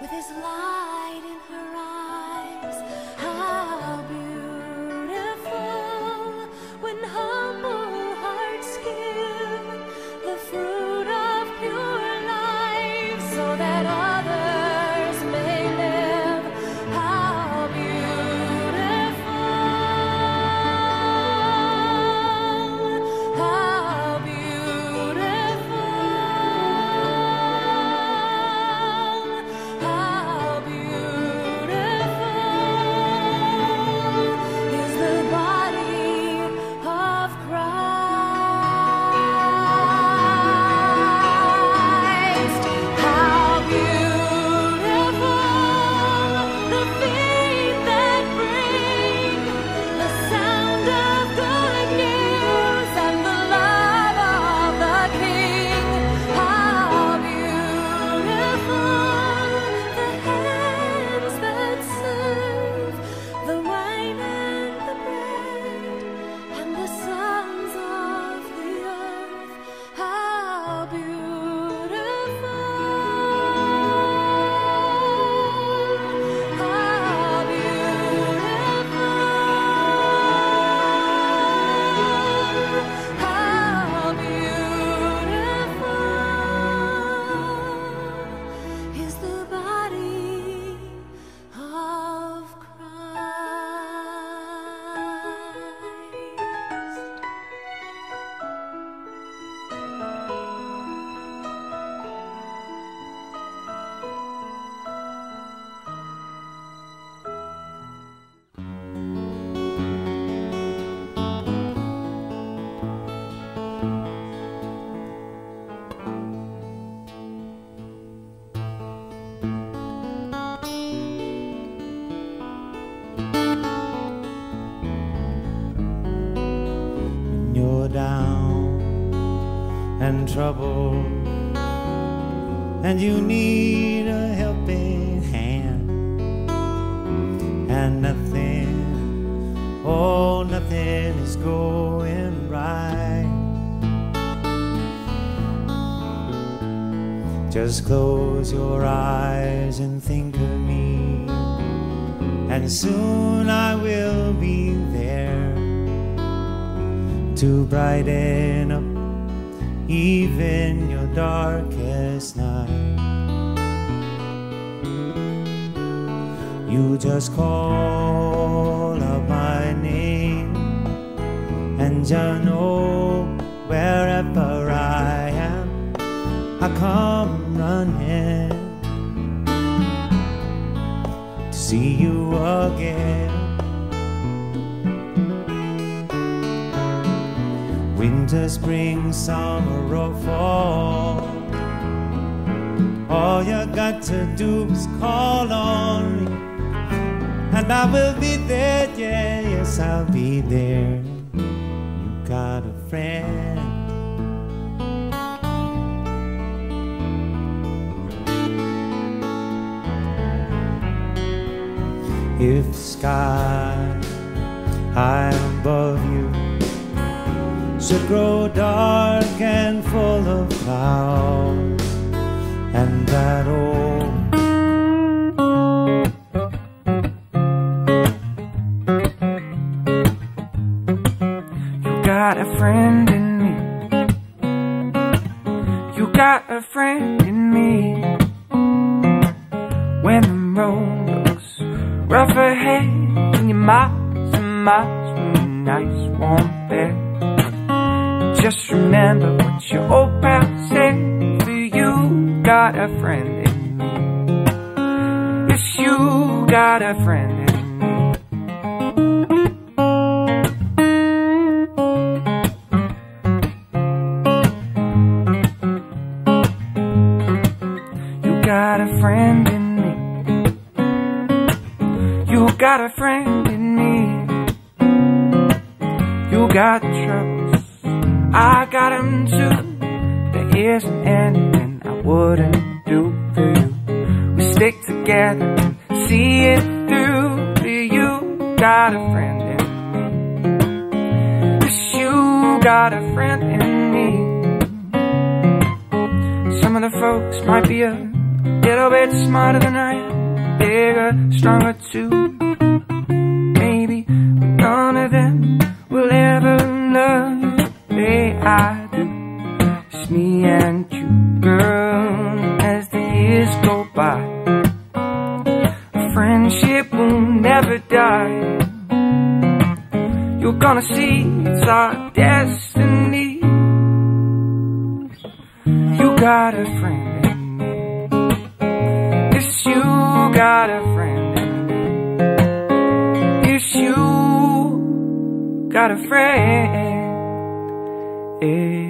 with his love. you're down and troubled and you need a helping hand. And nothing oh nothing is going right. Just close your eyes and think of me and soon I will be there to brighten up even your darkest night. You just call out my name, and you know wherever I am, I come running to see you again. Winter, spring, summer, or fall. All you got to do is call on me, and I will be there. Yeah, yes, I'll be there. You got a friend. If the sky high above you should grow dark and full of clouds, and that old You got a friend in me. You got a friend in me. When the road looks rough ahead, and you're miles and miles from a nice warm bed. Just remember what your old pal said. For you got a friend in me. Yes, you got a friend in me. You got a friend in me. You got a friend in me. You got troubles. I got 'em too. There isn't anything I wouldn't do for you. We stick together see it through. You got a friend in me. Yes, you got a friend in me. Some of the folks might be a little bit smarter than I am, bigger, stronger too. Friendship will never die. You're gonna see it's our destiny. You got a friend in me. Yes, you got a friend in me. Yes, you got a friend. in